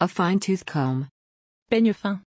A fine tooth comb. Peigne fin.